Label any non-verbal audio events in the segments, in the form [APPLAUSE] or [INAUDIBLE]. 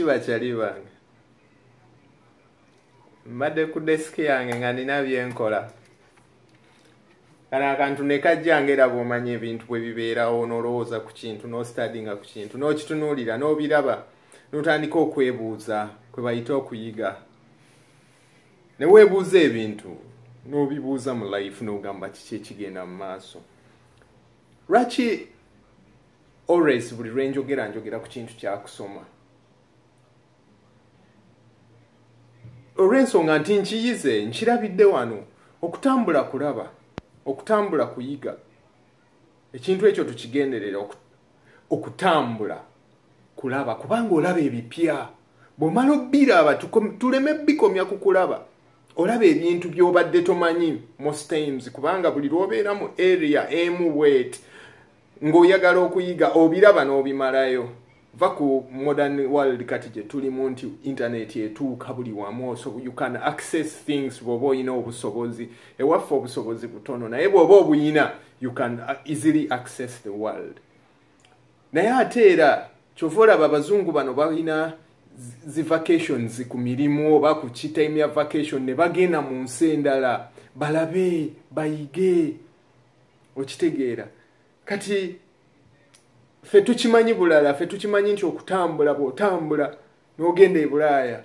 kibakyali bange mbadde ku desiki yange nga nina byenkola. Kano akantu ne kajjanga era bw'omanya ebintu bwe bibeerawo n'olowooza ku kintu n'ostadinga ku kintu n'okitunuulira n'obiraba n'otandika okwebuuza kwe bayita okuyiga. Ne weebuuza ebintu n'obibuuza mu life n'ogamba kiki ekigenda mu maaso. Lwaki always buli lwe njogera ku kintu kyakusoma? Olw'ensonga nti nkiyize nkirabidde wano okutambula kulaba okutambula kuyiga. Ekintu ekyo tukigenderera okutambula kulaba kubanga olaba ebipya. Bw'omala obbiraba tuleme bikomya ku kulaba olaba ebintu by'obadde tomanyi most times kubanga buli lw'obeera mu area emu wet ng'oyagala okuyiga obiraba n'obimalayo. Va ku modern world kati gye tulimu nti internet etuuka buli wamu you can access things bw'oba olina obusobozi. Ewaffe obusobozi butono naye bw'oba obuyina you can easily access the world. Naye ate era kyova olaba abazungu bano balina zi vacations ku mirimu oba ku kitime ya vacation ne bagenda mu nsi endala balabe bayige okitegeera. Kati ffe tukimanyi bulala ffe tukimanyi nti okutambula bw'otambula n'ogenda e bulaaya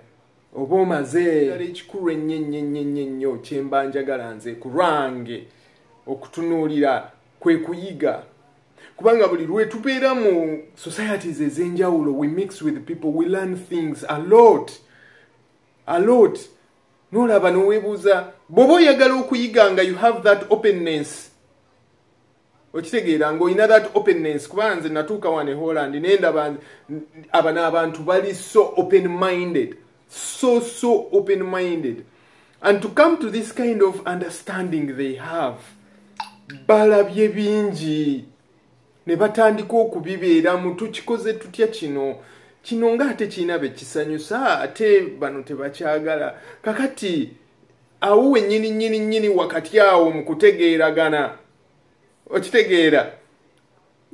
oba omaze. Ekikulu ennyo ennyo ennyo ennyo ennyo kyemba njagala nze ku lwange okutunuulira kwe kuyiga kubanga buli lwe tubeera mu societies ez'enjawulo we mix with people we learn things a lot a lot. N'olaba n'oweebuuza bw'oba oyagala okuyiga nga you have that openness? Okitegeera ngaolina that openness kubanga nze natuuka wane holland nendaba abano abantu bali so open minded so so open minded and to come to this kind of understanding they have balabye bingi ne batandika okubibeeramu tukikoze tutya kino? Kino ngaate kirina bekisanyusa ate bano tebakyagala. Kakati awo wennyini nnyini nnyini wakati awo mu kutegeeragana okitegeera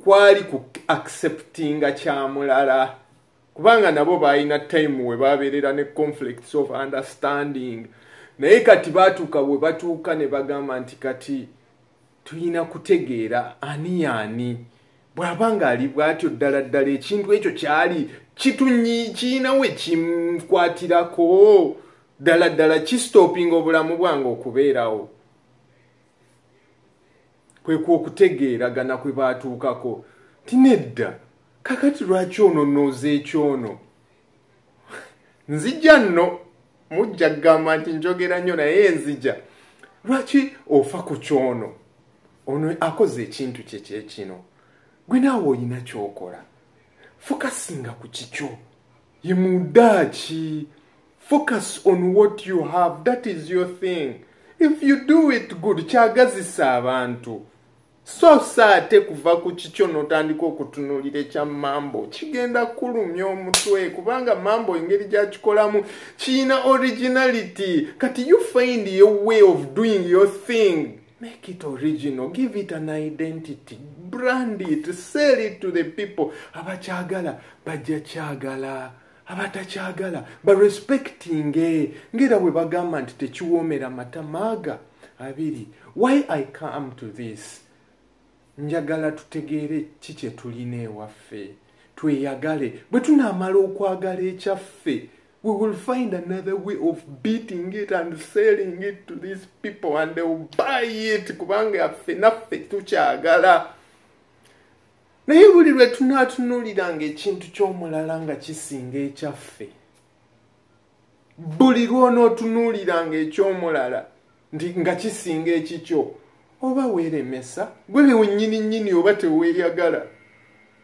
kwali ku acceptinga kyamulala kubanga nabo balina time we babeerera ne conflicts of understanding. Naye kati batuuka bwe batuuka ne bagamba nti kati tulina kutegeera ani yaani bw'aba nga ali bw'atyo ddala ddala ekintu ekyo kyali kitunyi kirina we kimukwatirako. Ddala ddala kistopinga obulamu bwange okubeerawo. Kwekwa okutegeeragana kwe baatuukako tinedda kakati lwaki ono nooza ekyono nzija nno mujja kugamba nti njogera nnyo naye nzija. Lwaki ofa ku kyono? Ono akoze ekintu kye kyekino gwe naawe olina kyokola fokasinga ku kikyo. Ye mudaaki focus on what you have. That is your thing. If you do it good kyagazisa abantu. So saate kuva ku kikyo notandika okutunulira ekya mambo. Kigenda kulumya omutwe kubanga mambo engeri gyakikolamu kiyina originality. Kati you find your way of doing your thing make it original. Give it an identity. Brand it. Sell it to the people. Abakyagala bajja kyagala abatakyagala barespectinge ngera bwe bagamba nti tekiwoomera mata maaga abiri. Why i come to this? Njagala tutegeere ki kye tulina ewaffe? Tweyagale. Bwe tunaamala okwagala ekyaffe we will find another way of beating it and selling it to these people and they will buy it. Kubanga yaffe naffe tukyagala. Naye buli lwe tunaatunuliranga ekintu ky'omulala nga kisinga ekyaffe buli lwonootunuuliranga eky'omulala nti nga kisinga ekikyo oba weeremesa gwe wennyini nnyini oba teweeyagala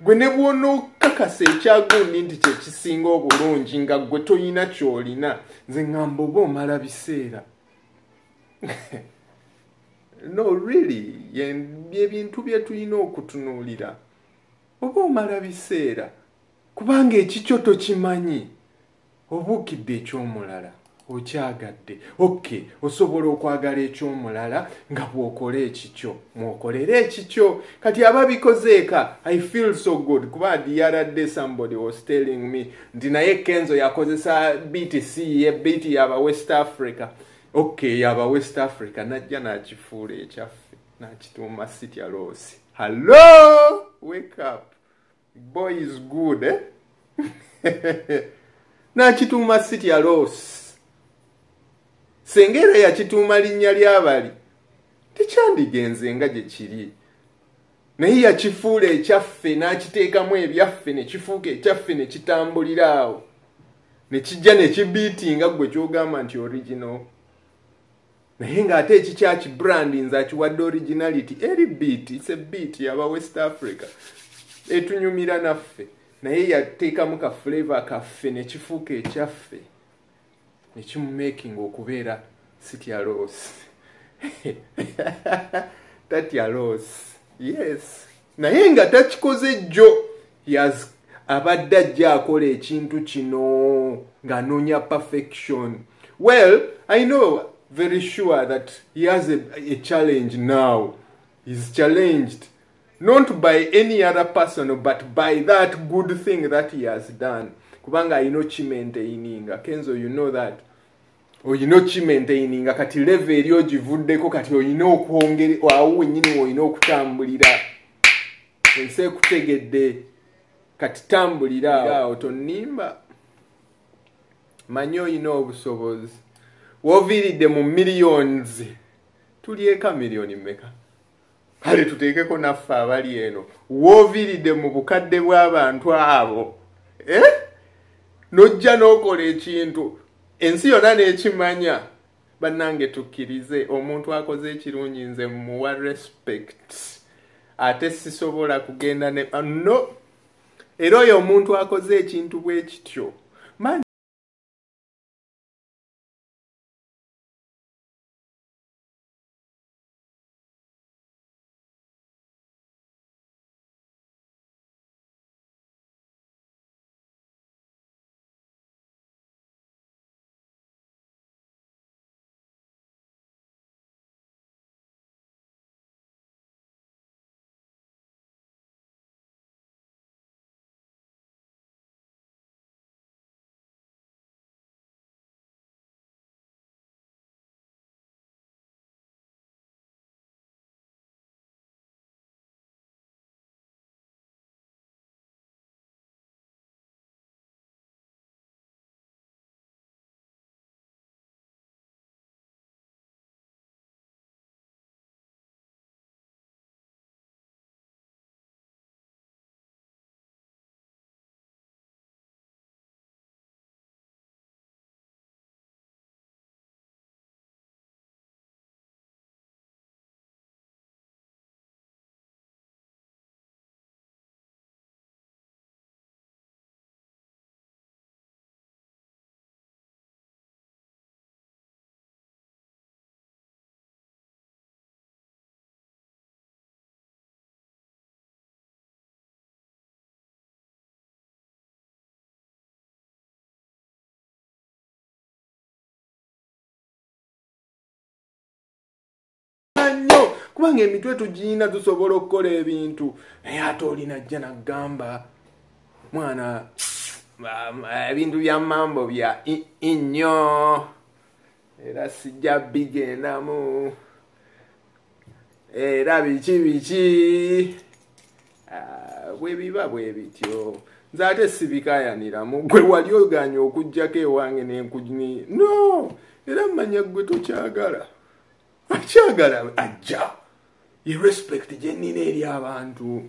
gwe ne bwonookakasa ekyagundi nti kyekisinga obulungi nga gwe toyina ky'olina nze ŋŋamba oba omala biseera. [LAUGHS] No really byebintu bye tulina okutunuulira oba omala biseera kubanga ekikyo tokimanyi obuukidde eky'omulala okyagadde. Ok osobola okwagala ekyomulala nga bwokola ekikyo. Mwokolere ekikyo. Kati aba bikozeeka i feel so good. Kuba day somebody was telling me nti naye kenzo yakozesa btc ye biti yaba west africa. Ok yaba west africa. Najja nakifuula ekyaffe nakituuma citya losi hallo wake up. Boy is good eh? [LAUGHS] nakituuma citya losi senga era yakituuma linnya lyabali. Tekyandigenze nga gye kiri. Naye yakifuula ekyaffe n'akiteekamu ebyaffe ne kifuuka ekyaffe ne kitambulira awo. Ne kijja ne kibiitinga gwe kyogamba nti original. Naye ng'ate ekikyakibrandi nze akiwadde originality eri beat ise beat yaba west africa. Etunyumira naffe. Naye yateekamu ka flavor kaffe ne kifuuka ekyaffe nekimumaking okubeera sitya los [LAUGHS] tatya los yes. Naye nga takikoze jjo. Abadde ajja akola ekintu kino ng'anoonya perfection. Well i know very sure that he has a, a challenge now. He's challenged not by any other person but by that good thing that he has done. Kubanga alina okimaintaininga kenzo you know that olina okimaintaininga kati leve eri ogivuddeko kati olina okwongere awo wennyini olina okutambulira. Ensi ekutegedde kati tambulira awo. Tonimba manyi olina obusobozi. Woviiridde mu millions. Tulyeka miliyoni mmeka? Kale tuteekeko naffe abali eno. Wooviiridde mu bukadde bw'abantu abo. Eh? nojja n'okola ekintu ensi yonna n'ekimanya bannange tukkirize omuntu akoze ekirungi nze muwa respect. Ate sisobola kugenda ne no. Era oyo omuntu akoze ekintu bwe kityo nnyo. Kubanga emitwe tugiyina tusobola okukola ebintu naye ate olina jja nagamba mwana ebintu bya mambo bya nnyo era sijja bigendamu. Era biki biki? Bwe biba bwe bityo. Nze ate sibikayaniramu gwe wali oganya okugjako ewange nenkuni no! Era mmanya gwe tokyagala akyagala ajja. Yerespect gyenina eri abantu.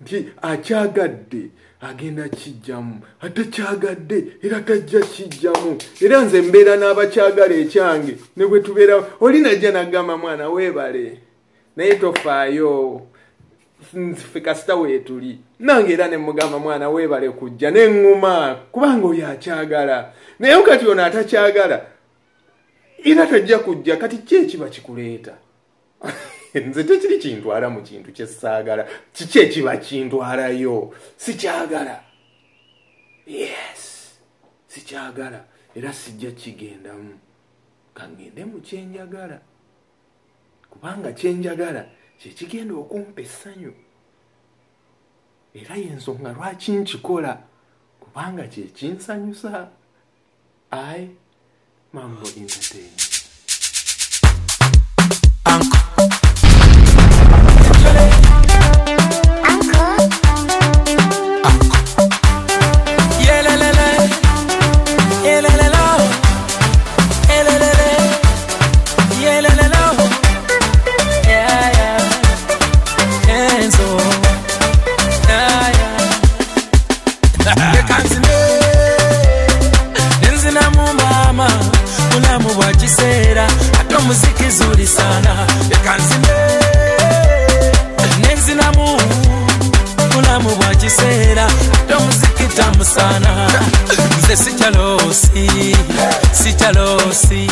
Nti akyagadde agenda kijjamu ate kyagadde era tajja kijjamu era nze mbeera n'abakyagala ekyange ne bwe tubeera oli najja nagamba mwana weebale. Naye tofaayo. Ffe kasita weetuli nange era ne mugamba mwana weebale kujja neŋŋuma kubanga oyo akyagala. Naye kati ono atakyagala era tajja kujja kati ki ekiba kikuleeta? [LAUGHS] Nze tekiri kintwala mu kintu kyesaagala kiki ekiba kintwalayo? Sikyagala. Yes sikyagala. Era sijja kigendamu. Kangende mu kyenjagala. Kubanga kyenjagala kyekigenda okumpa essanyu. Era yensonga lwaki nkikola? Kubanga kyekinsanyusa ai mambo entertain ate omuziki zuli sana ekanzine nenzinamu bulamu bwa kiseera ate omuziki tamu nze sikyalosi sikyalosi